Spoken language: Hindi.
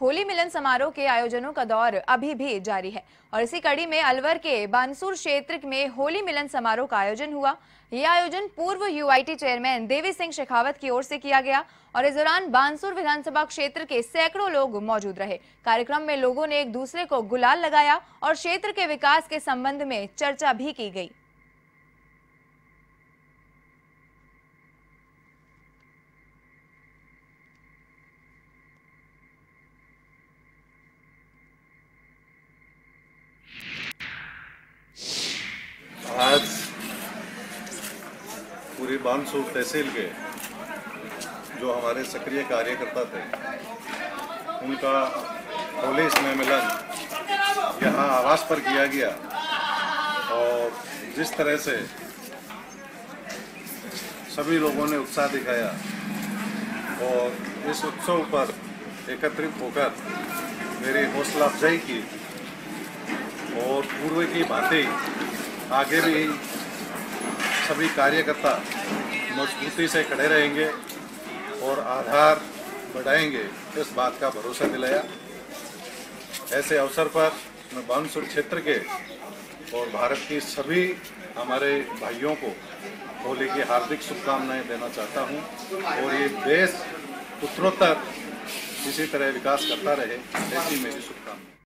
होली मिलन समारोह के आयोजनों का दौर अभी भी जारी है। और इसी कड़ी में अलवर के बानसूर क्षेत्र में होली मिलन समारोह का आयोजन हुआ। यह आयोजन पूर्व यूआईटी चेयरमैन देवी सिंह शेखावत की ओर से किया गया और इस दौरान बानसूर विधानसभा क्षेत्र के सैकड़ों लोग मौजूद रहे। कार्यक्रम में लोगों ने एक दूसरे को गुलाल लगाया और क्षेत्र के विकास के संबंध में चर्चा भी की गई। आज पूरी बानसूर तहसील के जो हमारे सक्रिय कार्यकर्ता थे, उनका होली स्नेह मिलन यहाँ आवास पर किया गया और जिस तरह से सभी लोगों ने उत्साह दिखाया और इस उत्सव पर एकत्रित होकर मेरी हौसला अफजाई की और पूर्व की बातें आगे भी सभी कार्यकर्ता मजबूती से खड़े रहेंगे और आधार बढ़ाएँगे, इस बात का भरोसा दिलाया। ऐसे अवसर पर मैं बानसूर क्षेत्र के और भारत की सभी हमारे भाइयों को होली की हार्दिक शुभकामनाएँ देना चाहता हूँ और ये देश उत्तरोत्तर इसी तरह विकास करता रहे, ऐसी मेरी शुभकामनाएँ।